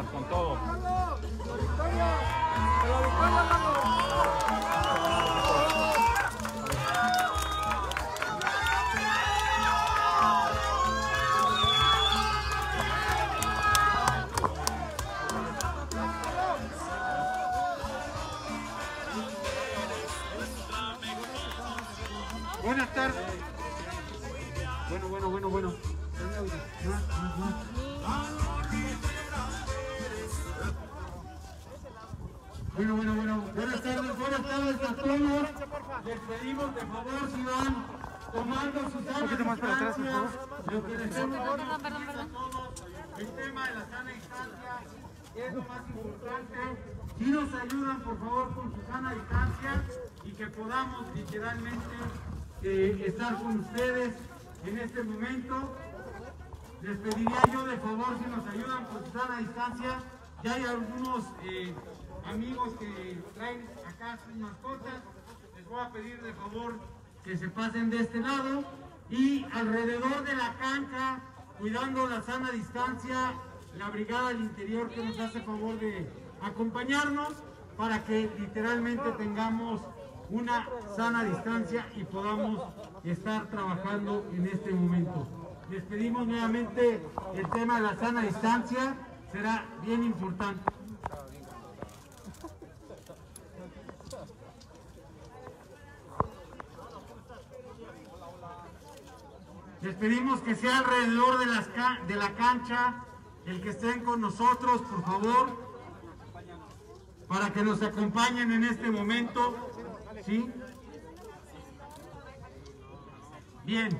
con todo. Buenas tardes. Bueno, bueno, bueno, bueno. Bueno, bueno, bueno. Buenas tardes, buenas tardes a todos. Les pedimos de favor si van tomando sus sana distancia. Lo que les hemos Perdón, perdón, perdón. el tema de la sana distancia es lo más importante. Si nos ayudan, por favor, con su sana distancia y que podamos literalmente eh, estar con ustedes en este momento. Les pediría yo de favor si nos ayudan con su sana distancia. Ya hay algunos eh, amigos que traen acá sus mascotas. Les voy a pedir de favor que se pasen de este lado y alrededor de la cancha, cuidando la sana distancia, la brigada del interior que nos hace favor de acompañarnos para que literalmente tengamos una sana distancia y podamos estar trabajando en este momento. Les pedimos nuevamente el tema de la sana distancia, será bien importante. Les pedimos que sea alrededor de, la cancha el que estén con nosotros, por favor, para que nos acompañen en este momento. ¿Sí? Bien.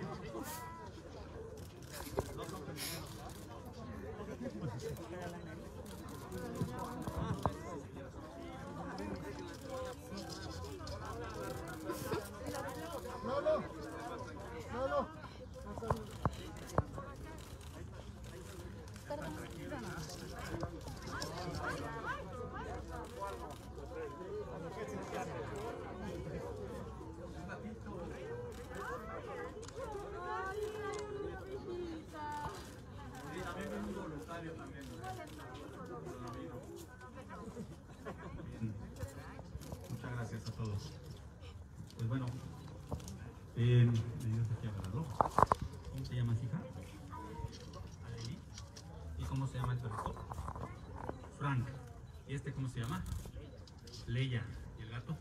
Muchas gracias a todos. Pues bueno, eh. ¿Cómo se llama, hija? ¿Y cómo se llama el perrito? Frank. ¿Y este cómo se llama? Leia. ¿Y el gato?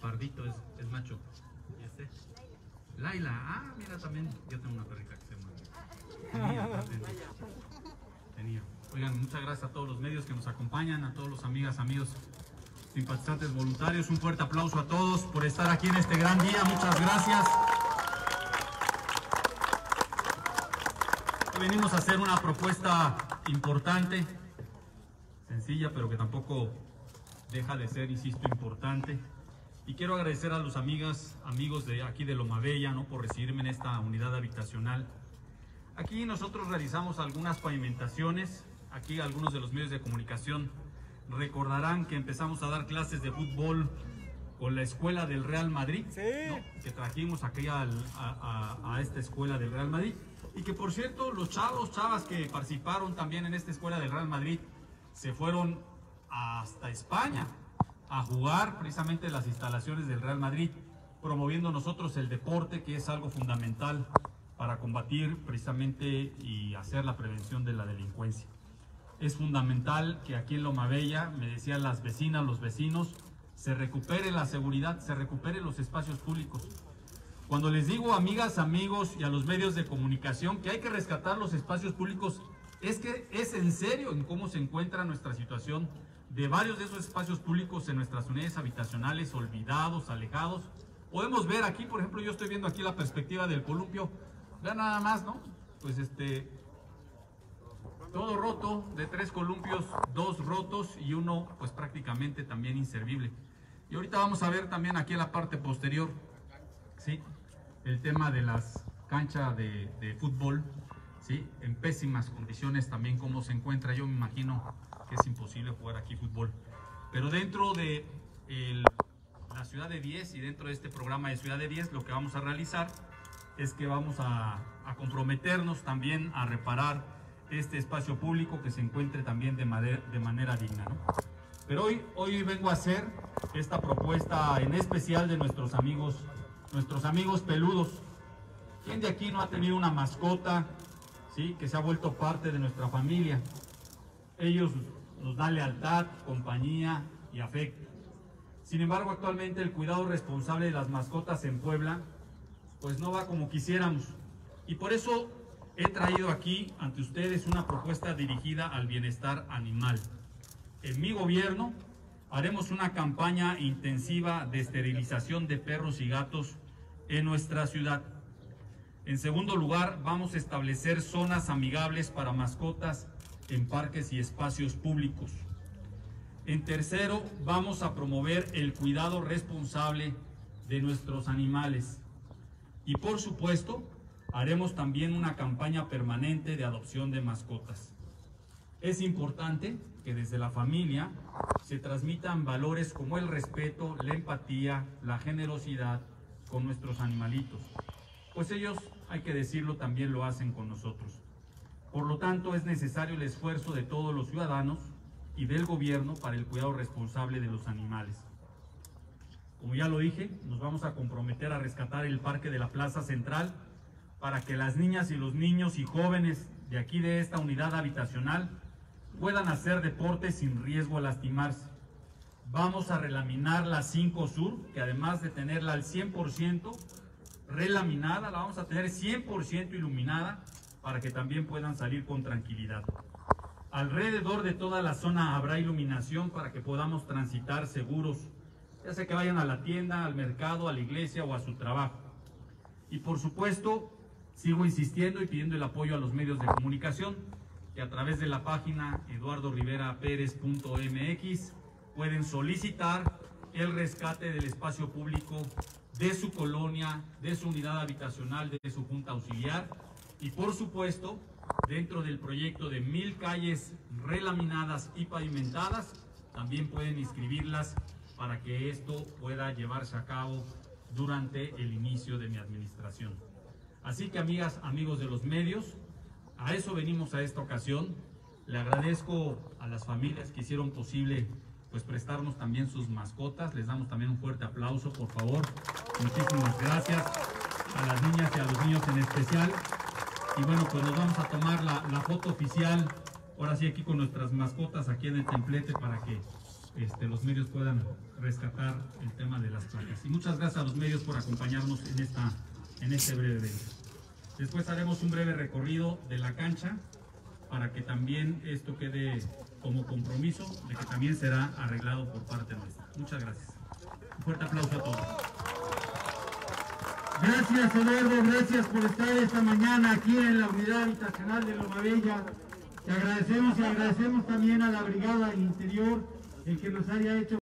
Pardito es, es macho. ¿Y este? Laila. Ah, mira también. Yo tengo una perrita que se llama. Tenía. Tenía. Oigan, muchas gracias a todos los medios que nos acompañan, a todos los amigas, amigos simpatizantes voluntarios. Un fuerte aplauso a todos por estar aquí en este gran día. Muchas gracias. Hoy venimos a hacer una propuesta importante, sencilla, pero que tampoco deja de ser, insisto, importante. Y quiero agradecer a los amigas, amigos de aquí de Loma Bella, ¿no? por recibirme en esta unidad habitacional. Aquí nosotros realizamos algunas pavimentaciones. Aquí algunos de los medios de comunicación recordarán que empezamos a dar clases de fútbol con la escuela del Real Madrid, ¿no? que trajimos aquí al- a, a- a esta escuela del Real Madrid. Y que por cierto, los chavos, chavas que participaron también en esta escuela del Real Madrid, se fueron hasta España a jugar precisamente en las instalaciones del Real Madrid, promoviendo nosotros el deporte, que es algo fundamental para combatir precisamente y hacer la prevención de la delincuencia. Es fundamental que aquí en Loma Bella, me decían las vecinas, los vecinos, se recupere la seguridad, se recupere los espacios públicos. Cuando les digo, amigas, amigos y a los medios de comunicación que hay que rescatar los espacios públicos, es que es en serio en cómo se encuentra nuestra situación de varios de esos espacios públicos en nuestras unidades habitacionales, olvidados, alejados. Podemos ver aquí, por ejemplo, yo estoy viendo aquí la perspectiva del columpio. Vean nada más, ¿no? Pues este, todo roto, de tres columpios, dos rotos y uno pues prácticamente también inservible. Y ahorita vamos a ver también aquí en la parte posterior, ¿sí? El tema de las canchas de, fútbol, ¿sí? En pésimas condiciones también cómo se encuentra. Yo me imagino que es imposible jugar aquí fútbol. Pero dentro de la ciudad de 10 y dentro de este programa de ciudad de 10 lo que vamos a realizar es que vamos a comprometernos también a reparar este espacio público que se encuentre también de, manera digna. ¿no? Pero hoy, hoy vengo a hacer esta propuesta en especial de nuestros amigos, nuestros amigos peludos. ¿Quién de aquí no ha tenido una mascota ¿sí? que se ha vuelto parte de nuestra familia? Ellos nos dan lealtad, compañía y afecto. Sin embargo, actualmente el cuidado responsable de las mascotas en Puebla, pues no va como quisiéramos. Y por eso he traído aquí ante ustedes una propuesta dirigida al bienestar animal. En mi gobierno haremos una campaña intensiva de esterilización de perros y gatos en nuestra ciudad. En segundo lugar, vamos a establecer zonas amigables para mascotas en parques y espacios públicos. En tercero, vamos a promover el cuidado responsable de nuestros animales. Y por supuesto, haremos también una campaña permanente de adopción de mascotas. Es importante que desde la familia se transmitan valores como el respeto, la empatía, la generosidad con nuestros animalitos, pues ellos, hay que decirlo, también lo hacen con nosotros. Por lo tanto, es necesario el esfuerzo de todos los ciudadanos y del gobierno para el cuidado responsable de los animales. Como ya lo dije, nos vamos a comprometer a rescatar el parque de la Plaza Central para que las niñas y los niños y jóvenes de aquí de esta unidad habitacional puedan hacer deporte sin riesgo a lastimarse. Vamos a relaminar la 5 Sur, que además de tenerla al 100% relaminada, la vamos a tener 100% iluminada para que también puedan salir con tranquilidad. Alrededor de toda la zona habrá iluminación para que podamos transitar seguros, ya sea que vayan a la tienda, al mercado, a la iglesia o a su trabajo. Y por supuesto, sigo insistiendo y pidiendo el apoyo a los medios de comunicación que a través de la página eduardoriveraperez.mx pueden solicitar el rescate del espacio público de su colonia, de su unidad habitacional, de su junta auxiliar y por supuesto dentro del proyecto de mil calles relaminadas y pavimentadas, también pueden inscribirlas para que esto pueda llevarse a cabo durante el inicio de mi administración. Así que amigas, amigos de los medios, a eso venimos a esta ocasión. Le agradezco a las familias que hicieron posible pues prestarnos también sus mascotas. Les damos también un fuerte aplauso, por favor. Muchísimas gracias a las niñas y a los niños en especial. Y bueno, pues nos vamos a tomar la, foto oficial, ahora sí aquí con nuestras mascotas aquí en el templete para que este, los medios puedan rescatar el tema de las placas. Y muchas gracias a los medios por acompañarnos en, esta, en este breve evento. Después haremos un breve recorrido de la cancha para que también esto quede como compromiso de que también será arreglado por parte nuestra. Muchas gracias. Un fuerte aplauso a todos. Gracias Eduardo, gracias por estar esta mañana aquí en la unidad habitacional de Loma Bella. Te agradecemos y agradecemos también a la Brigada Interior el que nos haya hecho